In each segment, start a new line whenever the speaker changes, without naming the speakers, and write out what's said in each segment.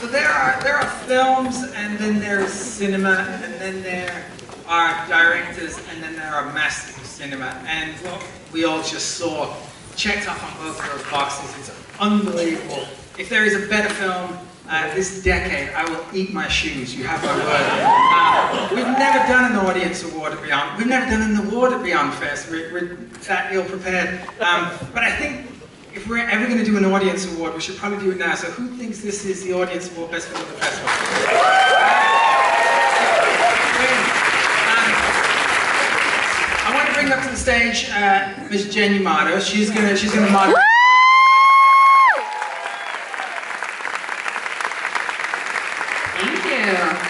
So there are there are films, and then there's cinema, and then there are directors, and then there are masters of cinema. And what we all just saw checked off on both of those boxes. It's unbelievable. If there is a better film uh, this decade, I will eat my shoes. You have my word. Uh, we've never done an audience award at Beyond. We've never done an award at Beyond Fest. We're, we're that ill prepared. Um, but I think if we're ever going to do an audience award, we should probably do it now. So who thinks this is the audience award best film of the festival? I want to bring up to the stage uh, Ms. Jen Yamato. She's gonna she's gonna moderate.
Thank you.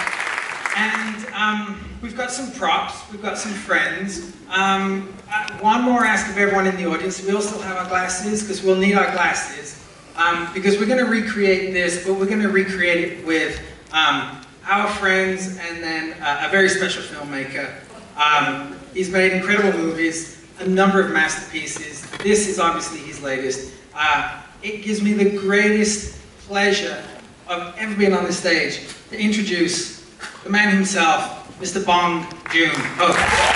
And um, we've got some props, we've got some friends. Um, uh, one more ask of everyone in the audience. We all still have our glasses, because we'll need our glasses. Um, because we're going to recreate this, but we're going to recreate it with um, our friends and then uh, a very special filmmaker. Um, he's made incredible movies, a number of masterpieces. This is obviously his latest. Uh, it gives me the greatest pleasure of ever being on this stage to introduce the man himself, Mr. Bong Joon Ho.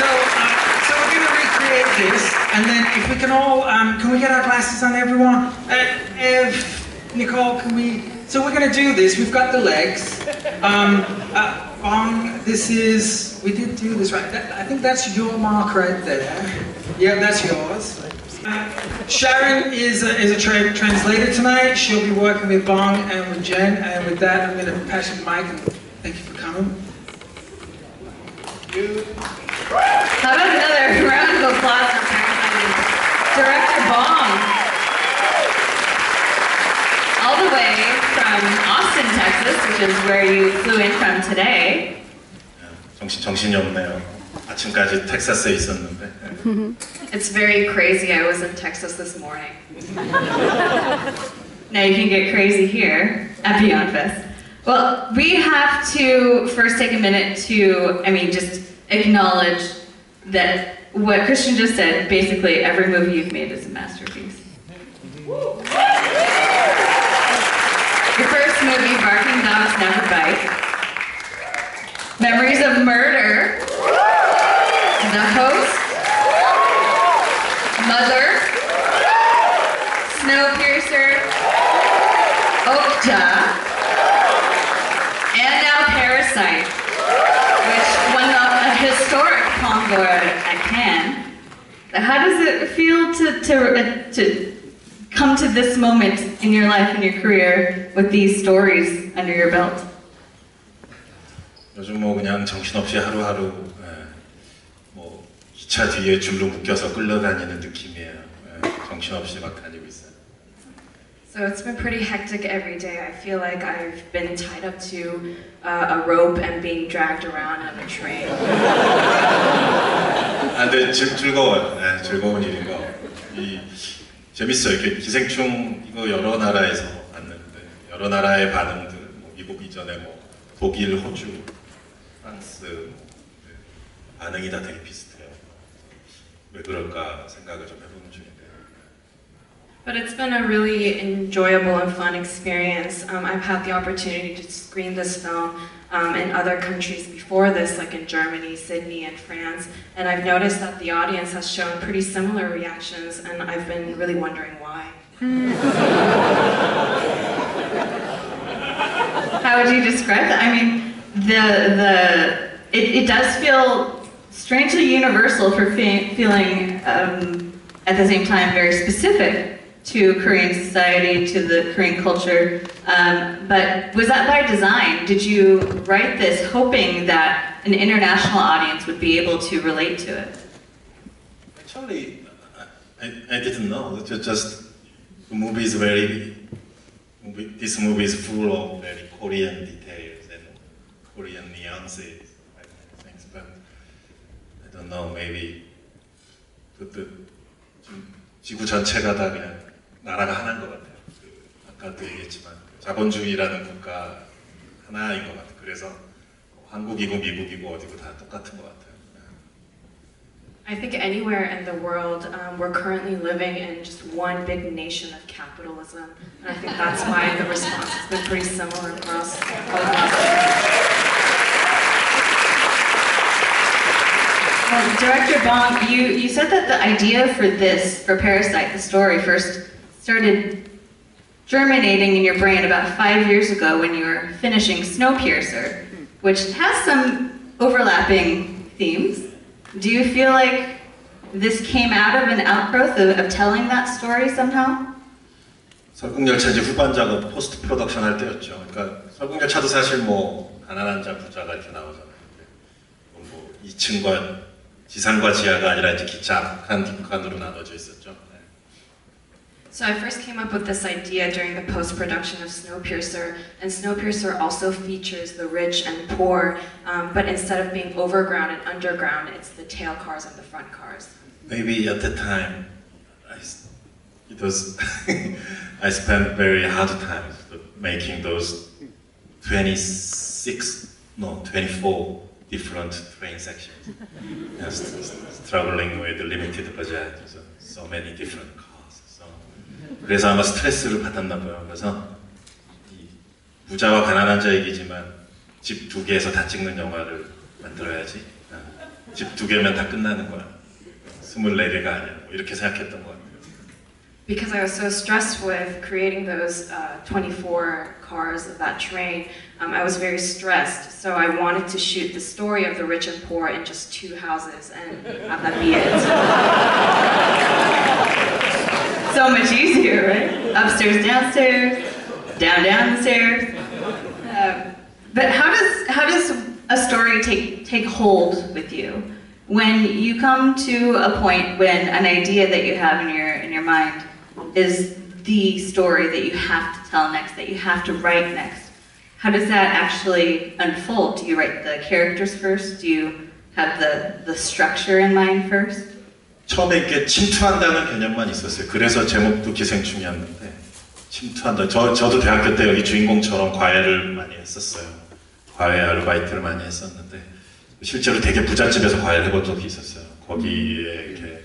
So, uh, so we're going to recreate this, and then if we can all, um, can we get our glasses on, everyone? Uh, Nicole, can we? So we're going to do this. We've got the legs. Um, uh, Bong, this is. We did do this right. That, I think that's your mark right there. Yeah, that's yours. Uh, Sharon is a, is a tra- translator tonight. She'll be working with Bong and with Jen. And with that, I'm going to pass you the mic and thank you for coming.
How about another round of applause for Director Bong? All the way from Austin, Texas, which is where you flew in from today.
정신, 정신이 없네요. 아침까지 텍사스에 있었는데.
It's very crazy. I was in Texas this morning. now you can get crazy here at Beyond Fest. Well, we have to first take a minute to, I mean, just acknowledge that what Christian just said, basically every movie you've made is a masterpiece. Movie, Barking Dogs Never Bite. Memories of Murder. The Host. Mother. Snowpiercer. Okja. And now Parasite, which won a historic Palme at Cannes. How does it feel to, to, to come to this moment in your life and your career with these stories under your belt?
요즘 뭐 그냥 정신없이 하루하루 예, 뭐 기차 뒤에 줄로 묶여서 끌려다니는 느낌이에요. 예, 정신없이 막 다니고 있어요.
So it's been pretty hectic every day. I feel like I've been tied up to uh, a rope and being dragged around on a train.
아, 근데 즐, 즐거워요. 예, 즐거운 일인 거. 이 재밌어요. 이렇게 기생충 이거 여러 나라에서 봤는데 여러 나라의 반응들, 뭐 미국 이전에 뭐 독일, 호주, 프랑스 뭐, 네, 반응이 다 되게 비슷해요. 왜 그럴까 생각을 좀 해보는 중인데요.
But it's been a really enjoyable and fun experience. Um, I've had the opportunity to screen this film um, in other countries before this, like in Germany, Sydney, and France. And I've noticed that the audience has shown pretty similar reactions, and I've been really wondering why. How would you describe that? I mean, the the it, it does feel strangely universal for fe- feeling um, at the same time very specific to Korean society, to the Korean culture. Um, but was that by design? Did you write this hoping that an international audience would be able to relate to it?
Actually, I, I didn't know. It was just the movie is very. Movie, this movie is full of very Korean details and Korean nuances, I think. But don't know, maybe 그, 좀 지구 전체가 다 그냥 나라가 하나인 것 같아요. 그 아까도 얘기했지만 자본주의라는 국가 하나인 것 같아요. 그래서 한국이고 미국이고 어디고 다 똑같은 것 같아요.
I think anywhere in the world, um, we're currently living in just one big nation of capitalism. And I think that's why the response has been pretty similar across across-
Well, Director Bong, you, you said that the idea for this, for Parasite, the story, first started germinating in your brain about five years ago when you were finishing Snowpiercer, which has some overlapping themes. Do you feel like this came out of an outgrowth of, of telling that story somehow?
설국열차 이제 후반 작업 포스트 프로덕션 할 때였죠. 그러니까 설국열차도 사실 뭐 가난한 자 부자가 이렇게 나오잖아요. 근데 뭐 2층과 지상과 지하가 아니라 이제 기차 한 뒷칸으로 나눠져 있었죠. 네.
So I first came up with this idea during the post-production of Snowpiercer, and Snowpiercer also features the rich and poor, um, but instead of being overground and underground, it's the tail cars and the front cars.
Maybe at the time, I, it was I spent very hard time making those 26, no, 24 different train sections. Yes, struggling with limited budget, so, so many different cars. 그래서 아마 스트레스를 받았나 봐요. 그래서 이 부자와 가난한 자 얘기지만 집 두 개에서 다 찍는 영화를 만들어야지. 집 두 개면 다 끝나는 거야. 24개가 아니야. 뭐 이렇게 생각했던 것 같아요.
Because I was so stressed with creating those uh, 24 cars of that train, um, I was very stressed. So I wanted to shoot the story of the rich and poor in just two houses and have that be it.
So much easier, right? Upstairs, downstairs, down, downstairs. Um, but how does how does a story take take hold with you when you come to a point when an idea that you have in your in your mind is the story that you have to tell next, that you have to write next? How does that actually unfold? Do you write the characters first? Do you have the the structure in mind first?
처음에 이렇게 침투한다는 개념만 있었어요. 그래서 제목도 기생충이었는데 침투한다. 저 저도 대학교 때 여기 주인공처럼 과외를 많이 했었어요. 과외 아르바이트를 많이 했었는데 실제로 되게 부잣집에서 과외를 해본 적이 있었어요. 거기에 이렇게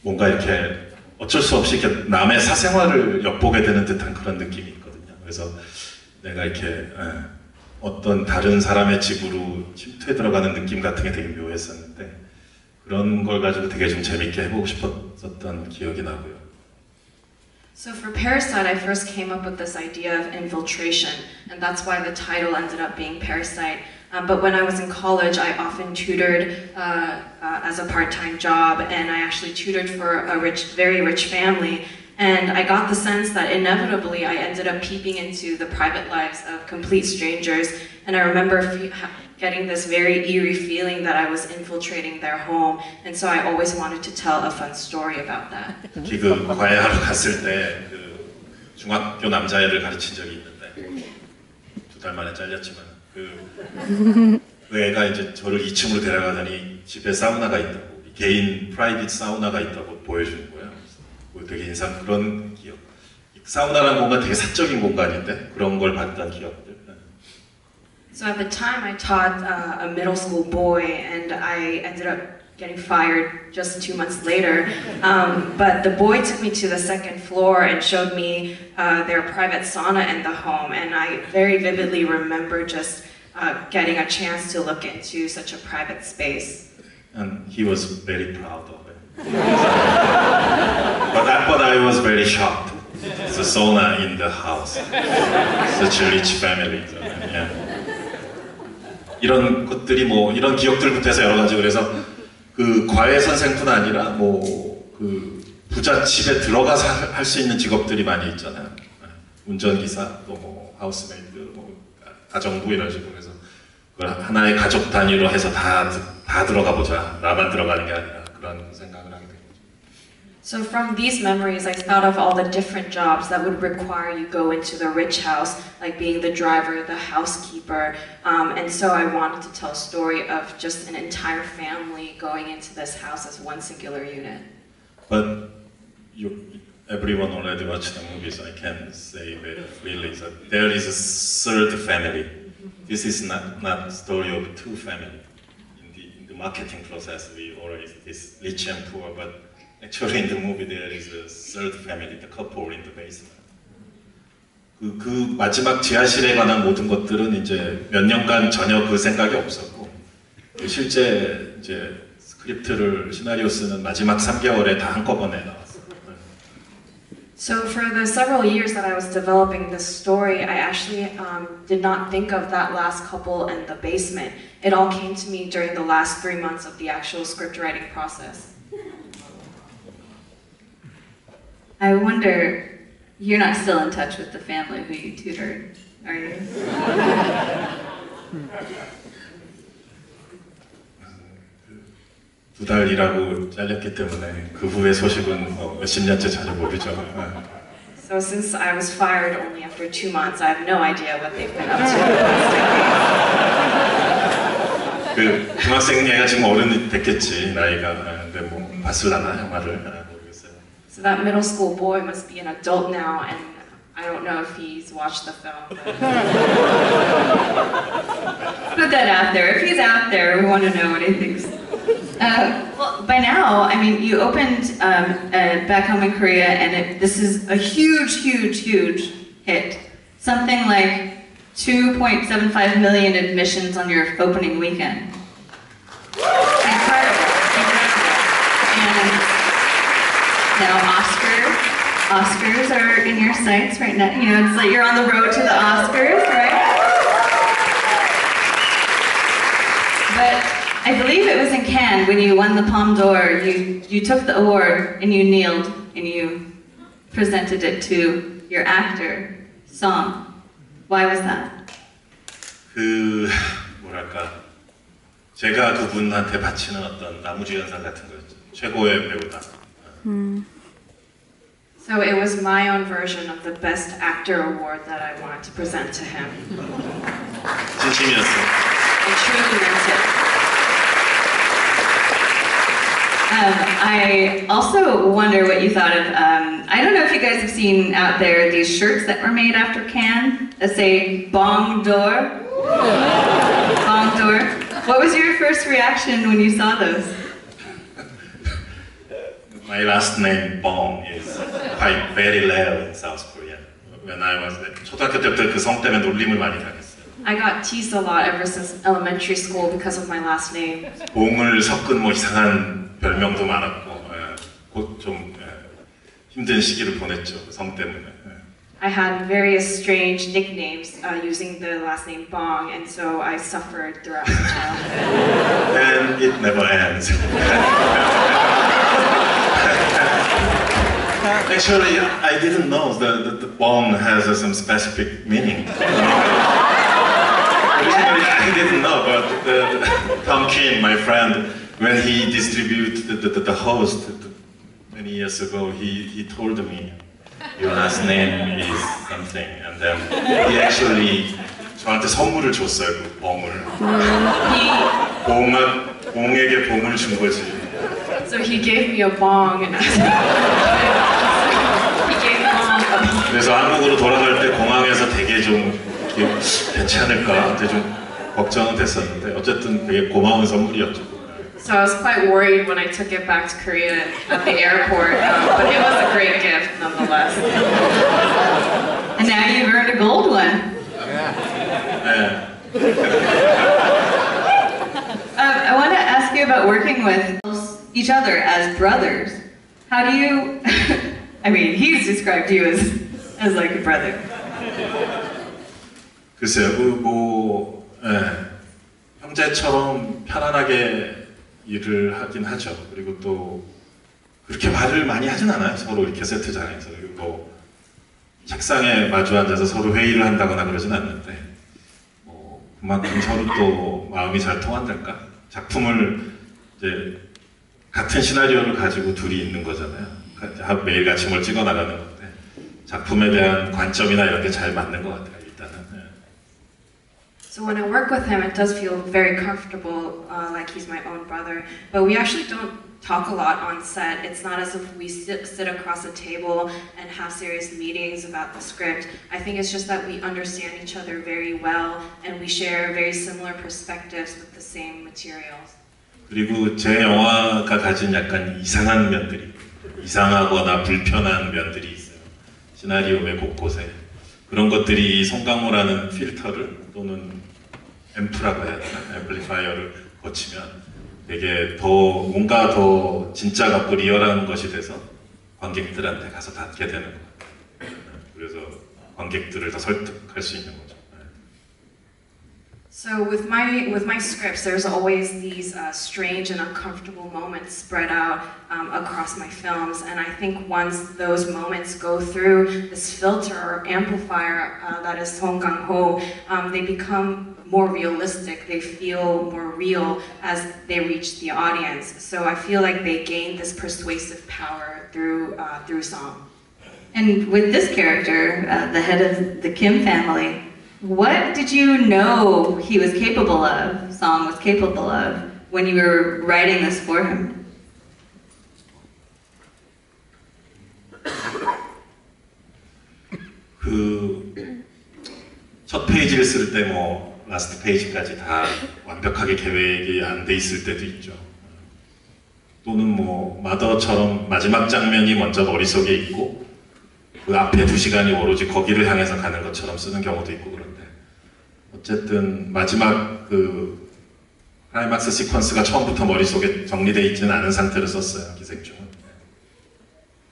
뭔가 이렇게 어쩔 수 없이 이렇게 남의 사생활을 엿보게 되는 듯한 그런 느낌이 있거든요. 그래서 내가 이렇게 예, 어떤 다른 사람의 집으로 침투해 들어가는 느낌 같은 게 되게 묘했었는데 그런 걸 가지고 되게 좀 재밌게 해보고 싶었던 기억이 나고요.
So for Parasite, I first came up with this idea of infiltration, and that's why the title ended up being Parasite. Um, but when I was in college, I often tutored uh, uh, as a part-time job, and I actually tutored for a rich, very rich family. And I got the sense that inevitably I ended up peeping into the private lives of complete strangers. And I remember fe- ha- getting this very eerie feeling that I was infiltrating their home. And so I always wanted to tell a fun story about that.
그 과외하러 갔을 때 그 중학교 남자애를 가르친 적이 있는데 두 달 만에 잘렸지만 그, 그 애가 이제 저를 2층으로 데려가더니 집에 사우나가 있다고 개인 프라이빗 사우나가 있다고 보여주는 거예요. 되게 인상 그런 기억. 사우나라는 공간 되게 사적인 공간인데 그런 걸 봤던 기억들.
So at the time, I taught uh, a middle school boy, and I ended up getting fired just two months later. Um, but the boy took me to the second floor and showed me uh, their private sauna in the home, and I very vividly remember just uh, getting a chance to look into such a private space.
and he was very proud of it. but, I, but I was very shocked. A sauna in the house. Such a rich family. 이런 것들이 뭐 이런 기억들부터 해서 여러 가지 그래서 그 과외 선생뿐 아니라 뭐 그 부잣 집에 들어가서 할 수 있는 직업들이 많이 있잖아요. 운전기사 또 뭐 하우스메이드 뭐 가정부 이런 식으로 해서 그걸 하나의 가족 단위로 해서 다, 다 들어가 보자. 나만 들어가는 게 아니라 그런 생각을 하게 된 거죠.
So from these memories, I thought of all the different jobs that would require you go into the rich house, like being the driver, the housekeeper, um, and so I wanted to tell a story of just an entire family going into this house as one singular unit.
But you, everyone already watched the movies. I can say very freely that there is a third family. This is not not story of two family. In the in the marketing process, we always this rich and poor, but actually in the movie there is a third family, the couple in the basement. 그, 그 마지막 지하실에 관한 모든 것들은 이제 몇 년간 전혀 그 생각이 없었고 그 실제 이제 스크립트를 시나리오 쓰는 마지막 3개월에 다 한꺼번에 나왔어요.
So for the several years that I was developing this story, I actually um, did not think of that last couple in the basement. It all came to me during the last three months of the actual script writing process.
I wonder, you're not still in touch with the family who you tutored, are you?
두 달 일하고 잘렸기 때문에 그 후의 소식은 뭐 몇십 년째 전혀 모르죠. 어.
So since I was fired only after two months, I have no idea what they've been up to.
그 중학생 애가 지금 어른이 됐겠지 나이가. 어, 근데 뭐 봤을라나 영화를 어, 모르겠어요.
So that middle school boy must be an adult now, and I don't know if he's watched the film. but-
Put that out there. If he's out there, we want to know what he thinks. Uh, well, by now, I mean, you opened um, uh, back home in Korea, and it, this is a huge, huge, huge hit. Something like 2.75 million admissions on your opening weekend. Incredible. Incredible. And now Oscars, Oscars are in your sights right now. You know, it's like you're on the road to the Oscars, right? But I believe it was in Cannes when you won the Palme d'Or. You you took the award and you kneeled and you presented it to your actor song. Why was that?
그 뭐랄까 제가 그분한테 바치는 어떤 나무주연상 같은 거였죠. 최고의 배우다. Hmm.
So it was my own version of the Best Actor Award that I wanted to present to him. I truly meant it.
Um, I also wonder what you thought of, um, I don't know if you guys have seen out there these shirts that were made after Cannes that say Bong d'Or. Bong d'Or. What was your first reaction when you saw those?
My last name Bong is quite very rare in South Korea. When I was 초등학교 때부터 그 성 때문에 놀림을 많이 당했어요.
I got teased a lot ever since elementary school because of my last name.
봉을 섞은 뭐 이상한 별명도 많았고 곧 좀 힘든 시기를 보냈죠 그성 때문에. 예.
I had various strange nicknames uh, using the last name Bong, and so I suffered throughout my childhood.
And it never ends. Actually, I didn't know that the, the Bong has uh, some specific meaning. Originally, I didn't know, but Tom Quinn, my friend, when he distributed the, the, the host many years ago, he, he told me, your last name is something, and then he actually 저한테 선물을 줬어요, 그 봉을. 봉을, 봉에게 봉을 준 거지.
So he gave me a bong and I
그래서 한국으로 돌아갈 때 공항에서 되게 좀 이렇게 괜찮을까, 되게 좀 걱정은 됐었는데 어쨌든 되게 고마운 선물이었죠.
So I was quite worried when I took it back to Korea at the airport, um, but it was a great gift nonetheless.
and now you've earned a gold one.
네.
Uh, I want to ask you about working with each other as brothers. How do you? I mean, he's described you as as like a brother.
글쎄요, 그뭐 예, 형제처럼 편안하게 일을 하긴 하죠. 그리고 또 그렇게 말을 많이 하진 않아요. 서로 이렇게 세트장에서 그리고 뭐 책상에 마주 앉아서 서로 회의를 한다거나 그러진 않는데 뭐 그만큼 서로 또 마음이 잘 통한달까? 작품을 이제 같은 시나리오를 가지고 둘이 있는 거잖아요. 하- 매일 같이 뭘 찍어 나가는 건데 작품에 대한 관점이나 이런 게 잘 맞는 것 같아요. 일단은. 예.
So when I work with him, it does feel very comfortable, uh, like he's my own brother. But we actually don't talk a lot on set. It's not as if we sit, sit across a table and have serious meetings about the script. I think it's just that we understand each other very well and we share very similar perspectives with the same materials.
그리고 제 영화가 가진 약간 이상한 면들이 이상하거나 불편한 면들이 있어요. 시나리오의 곳곳에 그런 것들이 이 송강호라는 필터를 또는 앰프라고 해야 되나 앰플리파이어를 거치면 되게 더 뭔가 더 진짜 같고 리얼한 것이 돼서 관객들한테 가서 닿게 되는 것 같아요. 그래서 관객들을 더 설득할 수 있는 거죠.
So with my with my scripts, there's always these uh, strange and uncomfortable moments spread out um, across my films, and I think once those moments go through this filter or amplifier uh, that is Song Kang-ho, um, they become more realistic. They feel more real as they reach the audience. So I feel like they gain this persuasive power through uh, through song.
And with this character, uh, the head of the Kim family, what did you know he was capable of, Song was capable of, when you were writing this for him?
그 첫 페이지를 쓸 때 뭐 라스트 페이지까지 다 완벽하게 계획이 안 돼 있을 때도 있죠. 또는 뭐 마더처럼 마지막 장면이 먼저 머릿속에 있고 그 앞에 두 시간이 오로지 거기를 향해서 가는 것처럼 쓰는 경우도 있고 어쨌든 마지막 그 클라이막스 시퀀스가 처음부터 머릿속에 정리되어 있지는 않은 상태로 썼어요 기생충은.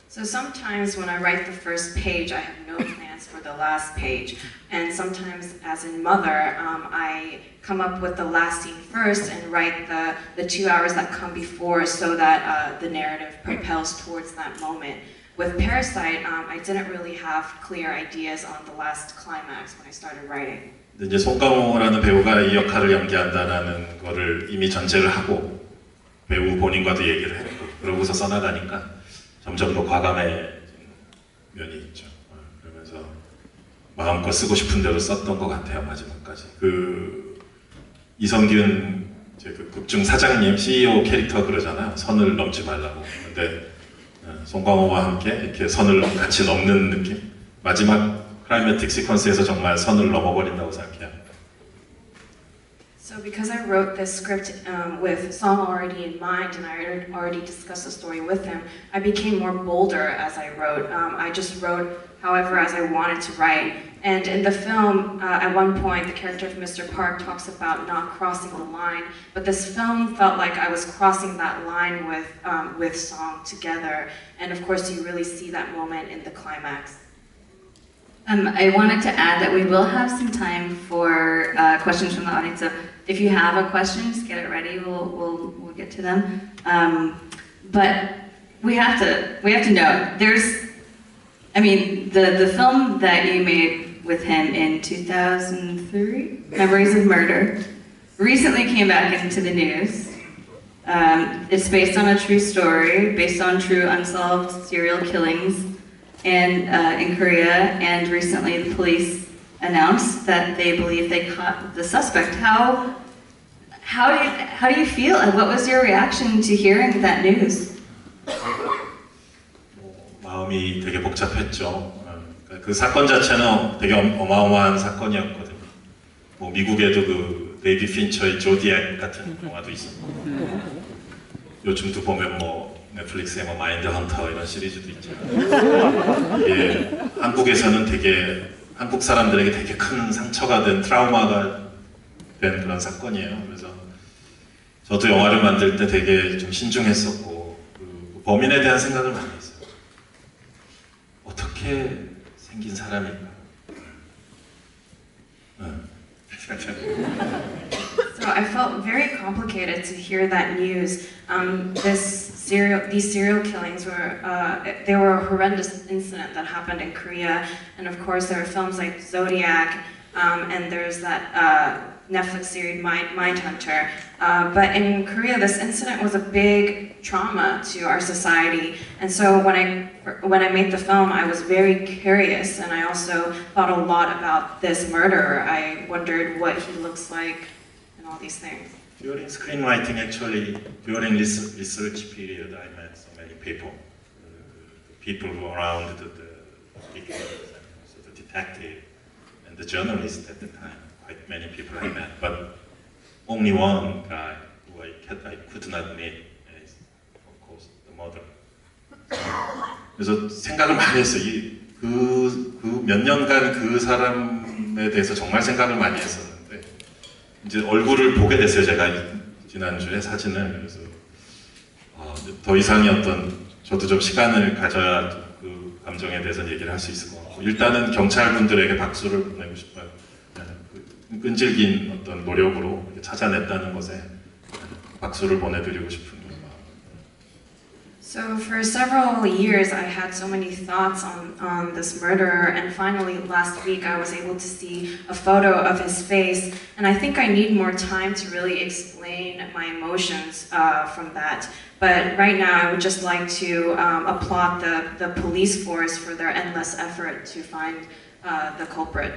So sometimes when I write the first page, I have no plans for the last page. And sometimes, as in Mother, um, I come up with the last scene first and write the, the two hours that come before so that uh, the narrative propels towards that moment. With Parasite, um, I didn't really have clear ideas on the last climax when I started writing.
이제 송강호라는 배우가 이 역할을 연기한다라는 거를 이미 전제를 하고 배우 본인과도 얘기를 했고 그러고서 써나가니까 점점 더 과감해진 면이 있죠. 어, 그러면서 마음껏 쓰고 싶은 대로 썼던 것 같아요 마지막까지. 그 이성균 그 극중 사장님 CEO 캐릭터 그러잖아요. 선을 넘지 말라고. 근데 어, 송강호와 함께 이렇게 선을 같이 넘는 느낌. 마지막 클라이매틱 시퀀스에서 정말 선을 넘어버린다고 생각해요.
So because I wrote this script um, with Song already in mind and I had already discussed the story with him, I became more bolder as I wrote. Um, I just wrote however as I wanted to write. And in the film, uh, at one point, the character of Mr. Park talks about not crossing the line, but this film felt like I was crossing that line with, um, with Song together. And of course, you really see that moment in the climax.
Um, I wanted to add that we will have some time for uh, questions from the audience. So if you have a question, just get it ready. We'll, we'll, we'll get to them. Um, but we have to we have to know there's. I mean, the the film that you made with him in 2003, Memories of Murder, recently came back into the news. Um, it's based on a true story, based on true unsolved serial killings and uh, in Korea, and recently the police announced that they believe they caught the suspect. How how do you, how do you feel? And what was your reaction to hearing that news?
뭐, 마음이 되게 복잡했죠. 어, 그러니까 그 사건 자체는 되게 엄- 어마어마한 사건이었거든요. 뭐 미국에도 그 데이비 핀처의 조디액 같은 영화도 있었고 요즘도 보면 뭐 넷플릭스에 뭐 마인드 헌터 이런 시리즈도 있죠. 이게 한국에서는 되게 한국 사람들에게 되게 큰 상처가 된 트라우마가 된 그런 사건이에요. 그래서 저도 영화를 만들 때 되게 좀 신중했었고 그 범인에 대한 생각을 많이 했어요. 어떻게 생긴 사람일까? 응.
So I felt very complicated to hear that news. Um, this serial, these serial killings were, uh, they were a horrendous incident that happened in Korea, and of course there are films like Zodiac, um, and there's that uh, Netflix series Mind, Mindhunter. Uh, but in Korea, this incident was a big trauma to our society. And so when I when I made the film, I was very curious, and I also thought a lot about this murderer. I wondered what he looks like, and all these things.
During screenwriting, actually, during this research period, I met so many people. Uh, people who around the, the the detective, and the journalist at the time. Quite many people I met, but only one guy who I, I could not meet is, of course, the mother. 그래서 생각을 많이 했어요. 이, 그, 그 몇 년간 그 사람에 대해서 정말 생각을 많이 했었는데, 이제 얼굴을 보게 됐어요. 제가 이- 지난주에 사진을. 그래서 어, 더 이상의 어떤 저도 좀 시간을 가져야 그 감정에 대해서 얘기를 할 수 있을 것 같고 일단은 경찰분들에게 박수를 보내고 싶어요. 그 끈질긴 어떤 노력으로 이렇게 찾아냈다는 것에 박수를 보내드리고 싶은 마음.
So for several years, I had so many thoughts on, on this murderer, and finally last week I was able to see a photo of his face, and I think I need more time to really explain my emotions uh, from that. But right now, I would just like to um, applaud the, the police force for their endless effort to find uh, the culprit.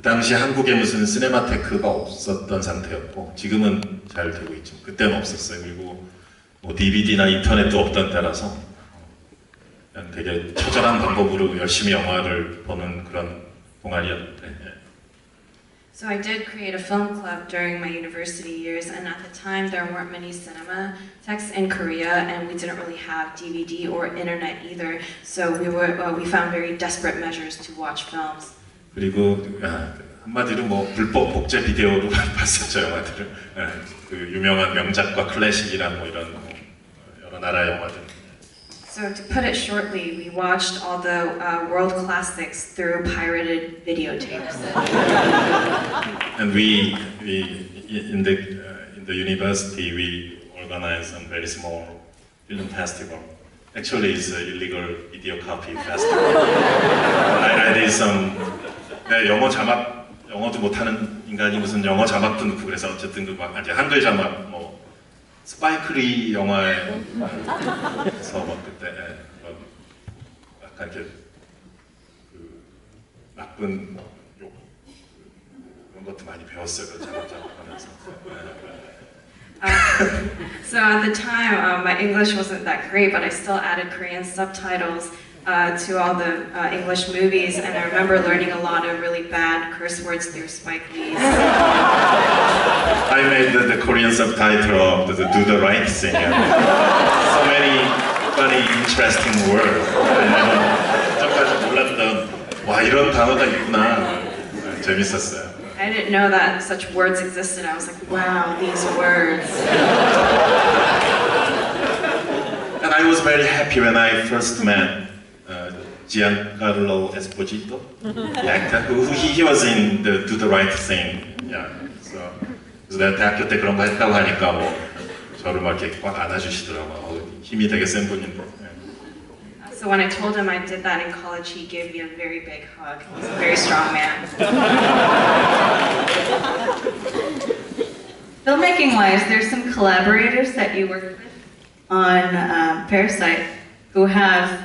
그 당시 한국에 무슨 시네마테크가 없었던 상태였고 지금은 잘 되고 있죠. 그때는 없었어요. 그리고 뭐 DVD나 인터넷도 없던 때라서 그냥 되게 처절한 방법으로 열심히 영화를 보는 그런 동아리였는데 예.
So I did create a film club during my university years, and at the time there weren't many cinema techs in Korea, and we didn't really have DVD or internet either. So we were uh, we found very desperate measures to watch films.
그리고 아, 한마디로 뭐 불법 복제 비디오로 봤었죠 영화들을 예, 그 유명한 명작과 클래식이란 뭐 이런 뭐 여러 나라 영화들
So to put it shortly, we watched all the uh, world classics through pirated videotapes.
and we we in the uh, in the university we organize some very small film festival actually it's an illegal video copy festival I, I did some 네, 영어 자막 영어도 못하는 인간이 무슨 영어 자막도 넣고 그래서 어쨌든 그막 이제 한글 자막 뭐 스파이크리 영화에서 막 그때 예, 막 약간 이렇게 그 나쁜 욕 그런 것도 많이 배웠어요. 그 자막 작업하면서.
Uh, so at the time, um, my English wasn't that great, but I still added Korean subtitles uh, to all the uh, English movies, and I remember learning a lot of really bad curse words through Spike Lee's.
I made the, the Korean subtitle of the, the Do the Right Thing. and so many funny, interesting words. 전까지 몰랐던 와 이런 단어가 있구나. 네, 재밌었어요.
I didn't know that such words existed. I was like, wow, these words.
And I was very happy when I first met uh, Giancarlo Esposito, the actor, who, who he, he was in the Do the Right Thing. Yeah. So, 그래서 내가 대학교 때 그런 거 했다고 하니까 뭐 저를 막 이렇게 꽉 안아주시더라고요. 어, 힘이 되게 센 분인데. 네.
So when I told him I did that in college, he gave me a very big hug. He's a very strong man.
Filmmaking wise, there's some collaborators that you work with on um, Parasite who have